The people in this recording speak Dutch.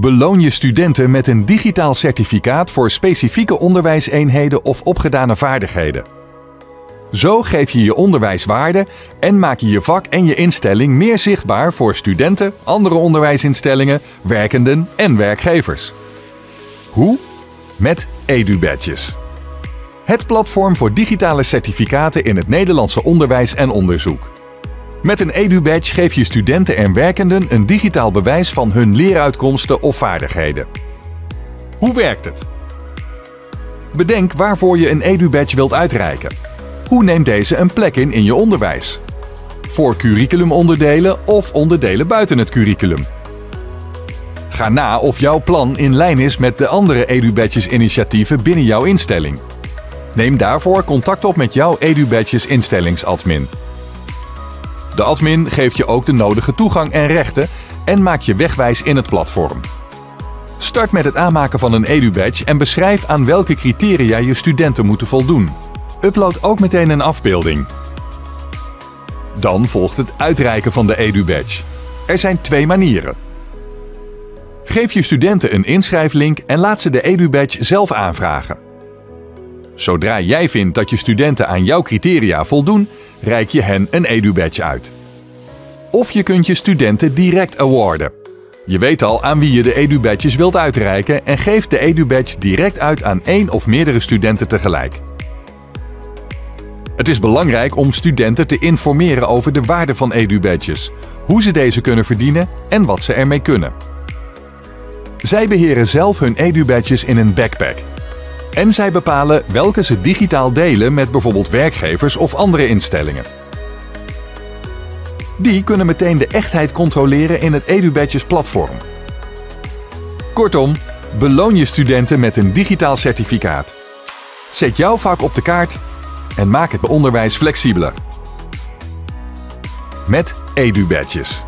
Beloon je studenten met een digitaal certificaat voor specifieke onderwijseenheden of opgedane vaardigheden. Zo geef je je onderwijs waarde en maak je je vak en je instelling meer zichtbaar voor studenten, andere onderwijsinstellingen, werkenden en werkgevers. Hoe? Met EduBadges. Het platform voor digitale certificaten in het Nederlandse onderwijs en onderzoek. Met een EduBadge geef je studenten en werkenden een digitaal bewijs van hun leeruitkomsten of vaardigheden. Hoe werkt het? Bedenk waarvoor je een EduBadge wilt uitreiken. Hoe neemt deze een plek in in je onderwijs? Voor curriculumonderdelen of onderdelen buiten het curriculum? Ga na of jouw plan in lijn is met de andere EduBadges-initiatieven binnen jouw instelling. Neem daarvoor contact op met jouw EduBadges instellingsadmin. De admin geeft je ook de nodige toegang en rechten en maakt je wegwijs in het platform. Start met het aanmaken van een EduBadge en beschrijf aan welke criteria je studenten moeten voldoen. Upload ook meteen een afbeelding. Dan volgt het uitreiken van de EduBadge. Er zijn twee manieren. Geef je studenten een inschrijflink en laat ze de EduBadge zelf aanvragen. Zodra jij vindt dat je studenten aan jouw criteria voldoen, reik je hen een EduBadge uit. Of je kunt je studenten direct awarden. Je weet al aan wie je de EduBadges wilt uitreiken en geeft de EduBadge direct uit aan één of meerdere studenten tegelijk. Het is belangrijk om studenten te informeren over de waarde van EduBadges, hoe ze deze kunnen verdienen en wat ze ermee kunnen. Zij beheren zelf hun EduBadges in een backpack. En zij bepalen welke ze digitaal delen met bijvoorbeeld werkgevers of andere instellingen. Die kunnen meteen de echtheid controleren in het EduBadges platform. Kortom, beloon je studenten met een digitaal certificaat. Zet jouw vak op de kaart en maak het onderwijs flexibeler. Met EduBadges.